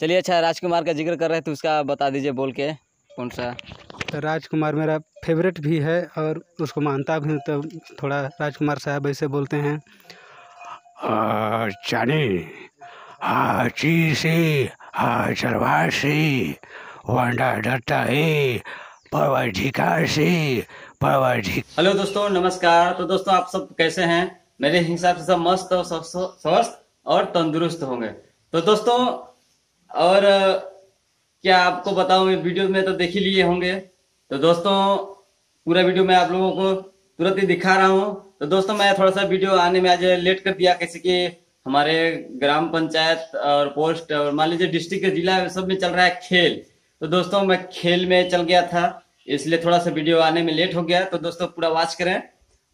चलिए अच्छा राजकुमार का ज़िक्र कर रहे थे उसका बता दीजिए बोल के कौन सा? तो राजकुमार मेरा फेवरेट भी है और उसको मानता भी हूँ तो थोड़ा राजकुमार साहब ऐसे बोलते हैं। जाने से चलवार से वंडा डरता है परवधिकार से परवधिक हेलो दोस्तों नमस्कार। तो दोस्तों आप सब कैसे हैं? मेरे हिसाब से सब मस्त और स्वस्थ और तंदुरुस्त होंगे। तो दोस्तों और क्या आपको बताऊँ वीडियो में तो देख ही लिए होंगे। तो दोस्तों, पूरा वीडियो मैं आप लोगों को तुरंत ही दिखा रहा हूँ। तो दोस्तों, मैं थोड़ा सा वीडियो आने में आज लेट कर दिया, कैसे कि हमारे ग्राम पंचायत और पोस्ट और मान लीजिए डिस्ट्रिक्ट के जिला सब में चल रहा है खेल। तो दोस्तों, मैं खेल में चल गया था, इसलिए थोड़ा सा वीडियो आने में लेट हो गया। तो दोस्तों, पूरा वॉच करें।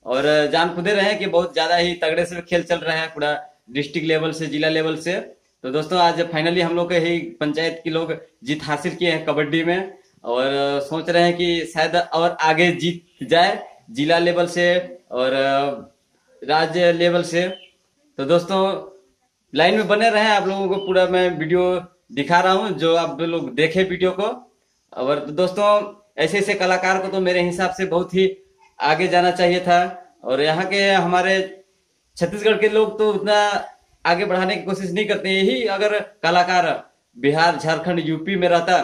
और, जान खुदे रहे कि बहुत ज़्यादा ही तगड़े से खेल चल रहा है पूरा डिस्ट्रिक्ट लेवल से, जिला लेवल से। तो दोस्तों, आज फाइनली हम लोग ही पंचायत के लोग जीत हासिल किए हैं कबड्डी में और सोच रहे हैं कि शायद और आगे जीत जाए जिला लेवल से और राज्य लेवल से। तो दोस्तों, लाइन में बने रहे, आप लोगों को पूरा मैं वीडियो दिखा रहा हूँ, जो आप लोग देखे वीडियो को। और दोस्तों, ऐसे ऐसे कलाकार को तो मेरे हिसाब से बहुत ही आगे जाना चाहिए था। और यहाँ के हमारे छत्तीसगढ़ के लोग तो उतना आगे बढ़ाने की कोशिश नहीं करते, यही अगर कलाकार बिहार, झारखंड, यूपी में रहता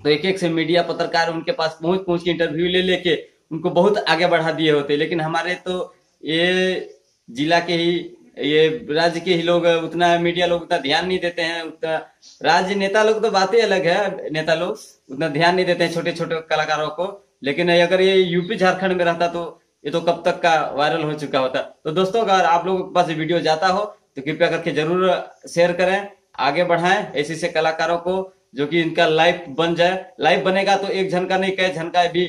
तो एक एक से मीडिया पत्रकार उनके पास पहुँच पहुँच के इंटरव्यू ले लेके उनको बहुत आगे बढ़ा दिए होते। लेकिन हमारे तो ये जिला के ही, ये राज्य के ही लोग उतना मीडिया लोग उतना ध्यान नहीं देते हैं, उतना राज्य नेता लोग तो बातें अलग है, नेता लोग उतना ध्यान नहीं देते हैं छोटे छोटे कलाकारों को। लेकिन अगर ये यूपी, झारखंड में रहता तो ये तो कब तक का वायरल हो चुका होता। तो दोस्तों, अगर आप लोगों के पास वीडियो जाता हो तो कृपया करके ज़रूर शेयर करें आगे बढ़ाएँ ऐसे ऐसे कलाकारों को जो कि इनका लाइफ बन जाए। लाइफ बनेगा तो एक झन का नहीं कई झन का भी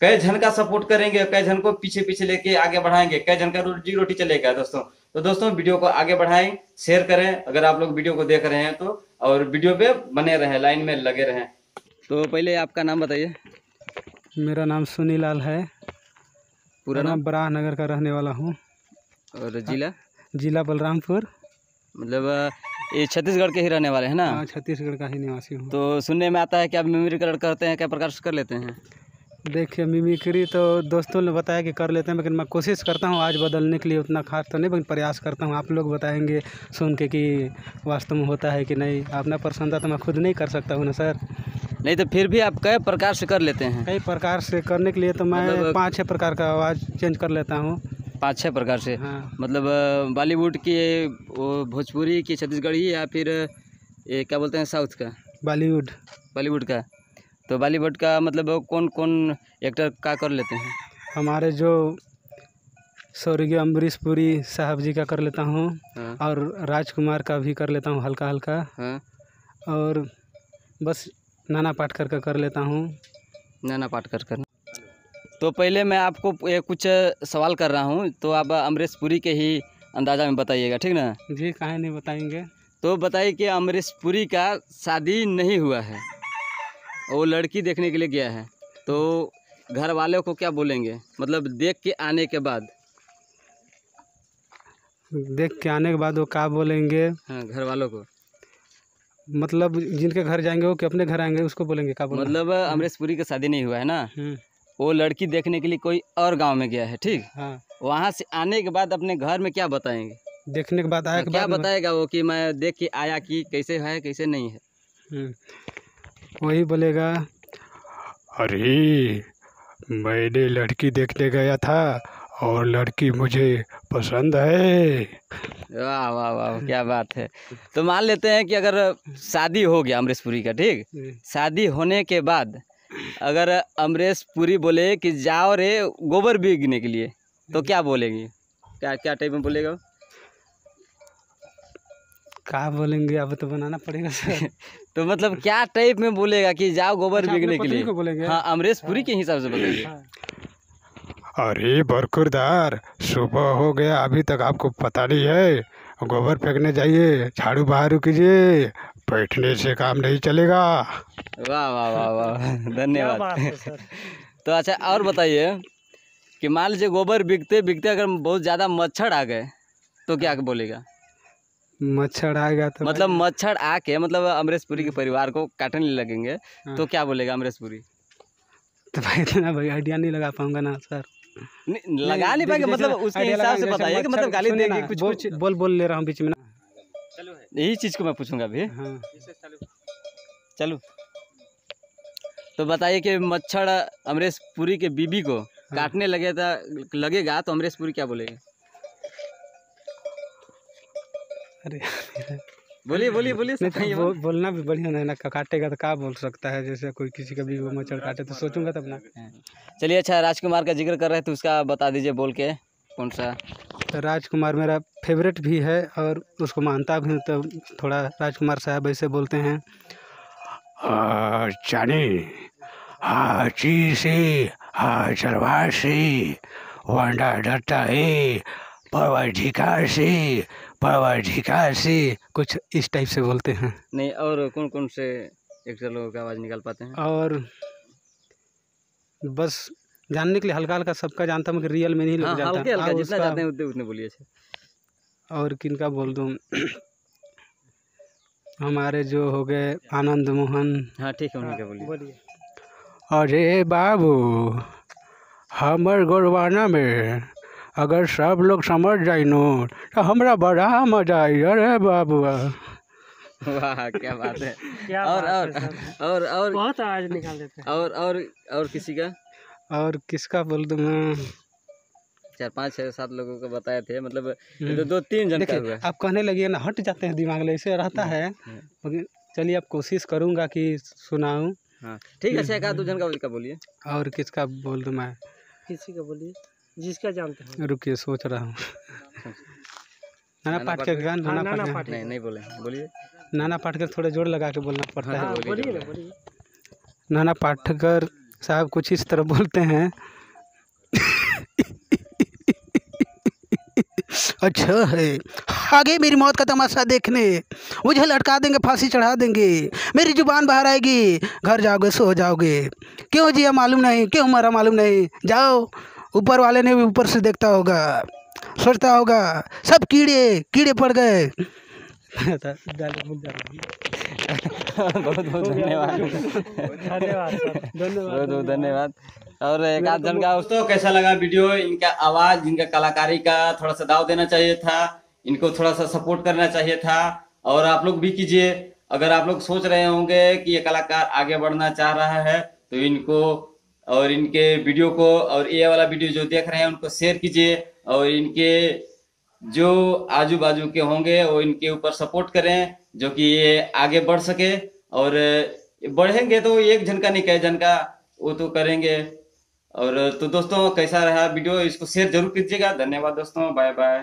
कई झन का सपोर्ट करेंगे कई झन को पीछे पीछे लेके आगे बढ़ाएँगे कई झन का रोजी रोटी चलेगा दोस्तों। तो दोस्तों वीडियो को आगे बढ़ाएँ शेयर करें। अगर आप लोग वीडियो को देख रहे हैं तो और वीडियो पे बने रहें लाइन में लगे रहें। तो पहले आपका नाम बताइए। मेरा नाम सुनीलाल है। पूरा नाम? बराह नगर का रहने वाला हूँ। और जिला? जिला बलरामपुर। मतलब ये छत्तीसगढ़ के ही रहने वाले हैं ना? हाँ छत्तीसगढ़ का ही निवासी हूँ। तो सुनने में आता है कि आप मेमोरी कलर करते हैं क्या प्रकार से कर लेते हैं? देखिए मिमिक्री तो दोस्तों ने बताया कि कर लेते हैं लेकिन मैं कोशिश करता हूँ आज बदलने के लिए उतना खास तो नहीं लेकिन प्रयास करता हूँ। आप लोग बताएँगे सुन के कि वास्तव में होता है कि नहीं? अपना पसंद तो मैं खुद नहीं कर सकता हूँ ना सर? नहीं तो फिर भी आप कई प्रकार से कर लेते हैं। कई प्रकार से करने के लिए तो मैं मतलब- पाँच छः प्रकार का आवाज़ चेंज कर लेता हूँ। पाँच छः प्रकार से। हाँ। मतलब बॉलीवुड की भोजपुरी की छत्तीसगढ़ी या फिर ये क्या बोलते हैं साउथ का? बॉलीवुड। बॉलीवुड का। तो बॉलीवुड का मतलब कौन कौन एक्टर का कर लेते हैं? हमारे जो स्वर्गीय अम्बरीश पुरी साहब जी का कर लेता हूँ हाँ। और राजकुमार का भी कर लेता हूँ हल्का हल्का हाँ। और बस नाना पाटकर का कर लेता हूँ। नाना पाटकर कर तो पहले मैं आपको ये कुछ सवाल कर रहा हूँ तो आप अमरीश पुरी के ही अंदाज़ा में बताइएगा ठीक ना? जी काहे नहीं बताएँगे। तो बताइए कि अमरीश पुरी का शादी नहीं हुआ है वो लड़की देखने के लिए गया है तो घर वालों को क्या बोलेंगे? मतलब देख के आने के बाद। देख के आने के बाद वो क्या बोलेंगे? हाँ घर वालों को। मतलब जिनके घर जाएँगे वो कि अपने घर आएँगे उसको बोलेंगे क्या बोलेंगे मतलब अमरीश पुरी का शादी नहीं हुआ है ना? हम्म, वो लड़की देखने के लिए कोई और गाँव में गया है ठीक? हाँ। वहाँ से आने के बाद अपने घर में क्या बताएँगे? देखने के बाद आए के क्या बताएगा वो कि मैं देख के आया कि कैसे है कैसे नहीं है? हम्म, वही बोलेगा अरे मैंने लड़की देखने गया था और लड़की मुझे पसंद है। वाह वाह वाह क्या बात है। तो मान लेते हैं कि अगर शादी हो गया अमरीशपुरी का ठीक? हम्म, शादी होने के बाद अगर अमरीश पुरी बोले कि जाओ रे गोबर बीगने के लिए तो क्या बोलेगी? क्या क्या टाइप में बोलेगा क्या बोलेंगे? अब तो बनाना पड़ेगा सर। तो मतलब क्या टाइप में बोलेगा कि जाओ गोबर अच्छा, अपने के लिए? बोलेंगे। हाँ अमरीश पुरी के हिसाब से बताइए हाँ, अरे बरकुरदार सुबह हो गया अभी तक आपको पता नहीं है गोबर फेंकने जाइए झाड़ू बहारू कीजिए बैठने से काम नहीं चलेगा। वाह वाह वाह वाह धन्यवाद। है तो अच्छा और बताइए कि मान लीजिए गोबर बिकते बिकते अगर बहुत ज़्यादा मच्छर आ गए तो क्या बोलेगा? मच्छर आएगा तो मतलब मच्छर आके मतलब अमरीश पुरी के परिवार को काटने लगेंगे हाँ। तो क्या बोलेगा अमरीश पुरी तो भाई इतना भाई आइडिया नहीं लगा पाऊँगा ना सर। लगा नहीं पाएँगे मतलब उसके हिसाब से बताइए कि मतलब गाली देंगे कुछ बोल- कुछ बोल बोल ले रहा हूँ बीच में यही चीज़ को मैं पूछूँगा अभी। हाँ। चलो। तो बताइए कि मच्छर अमरीश पुरी के बीबी को हाँ। काटने लगे था लगेगा तो अमरीश पुरी क्या बोलेगा? अरे बोलिए बोलिए बोलिए नहीं तो बो, बोलना भी बढ़िया नहीं ना काटेगा तो क्या बोल सकता है जैसे कोई किसी का भी वो मच्छर काटे तो सोचूँगा तब ना। चलिए अच्छा राजकुमार का ज़िक्र कर रहे थे उसका बता दीजिए बोल के कौन सा? तो राजकुमार मेरा फेवरेट भी है और उसको मानता भी हूँ तो थोड़ा राजकुमार साहब ऐसे बोलते हैं। जानी हाची से हा से वंडा डरता है परवधिकार से कुछ इस टाइप से बोलते हैं। नहीं और कौन कौन से एक्टर लोगों का आवाज़ निकाल पाते हैं? और बस जानने के लिए हल्का हल्का सबका जानता हूँ कि रियल में नहीं हाँ लोग जानता। हल्के हल्का हाँ, जितना जानते हैं उतने उतने बोलिए अच्छा और किनका बोल दूँ? हमारे जो हो गए आनंद मोहन। हाँ ठीक है उन्हीं का बोलिए। अरे बाबू हमर गोरवाना में अगर सब लोग समझ जाए नो तो हमारा बड़ा मज़ा आई। अरे बाबू। वाह क्या बात है। क्या और और और और बहुत आवाज़ निकाल देते हैं। और और और किसी का? और किसका बोल दूँ मैं? चार पाँच छः सात लोगों को बताए थे मतलब ये तो दो तीन जन का हुआ। देखिए आप कहने लगिए ना हट जाते हैं दिमाग ऐसे रहता है। चलिए आप कोशिश करूँगा कि सुनाऊँ। हाँ ठीक है अच्छा एक आध दो जन का बोलिए। और किसका बोल दूँ मैं? किसी का बोलिए। जिसका जानते हैं। रुकिए सोच रहा हूँ। नाना पाटकर का नाना नाना पाटकर। नहीं नहीं बोले बोलिए। नाना पाटकर थोड़ा ज़ोर लगा के बोलना पड़ता हाँ, है ना बोलिए। बोलिए। नाना पाटकर साहब कुछ इस तरह बोलते हैं। अच्छा है। आगे मेरी मौत का तमाशा देखने। मुझे लटका देंगे फांसी चढ़ा देंगे। मेरी ज़ुबान बाहर आएगी। घर जाओगे सो जाओगे। क्यों जिया मालूम नहीं क्यों मरा मालूम नहीं। जाओ। ऊपर वाले ने भी ऊपर से देखता होगा, सोचता होगा, सब कीड़े कीड़े पड़ गए। बहुत बहुत धन्यवाद। धन्यवाद बहुत बहुत धन्यवाद। और एक आध जन का दोस्तों, कैसा लगा वीडियो? इनका आवाज़, इनका कलाकारी का थोड़ा सा दाव देना चाहिए था, इनको थोड़ा सा सपोर्ट करना चाहिए था। और आप लोग भी कीजिए। अगर आप लोग सोच रहे होंगे कि ये कलाकार आगे बढ़ना चाह रहा है तो इनको और इनके वीडियो को और ये वाला वीडियो जो देख रहे हैं उनको शेयर कीजिए और इनके जो आजू बाजू के होंगे वो इनके ऊपर सपोर्ट करें, जो कि ये आगे बढ़ सके और बढ़ेंगे तो एक जन का नहीं, कई जन का वो तो करेंगे। और तो दोस्तों, कैसा रहा वीडियो, इसको शेयर ज़रूर कीजिएगा। धन्यवाद दोस्तों बाय बाय